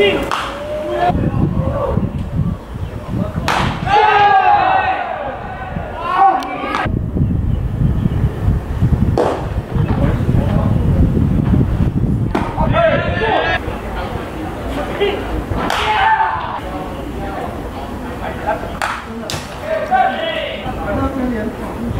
Sim! Yeah.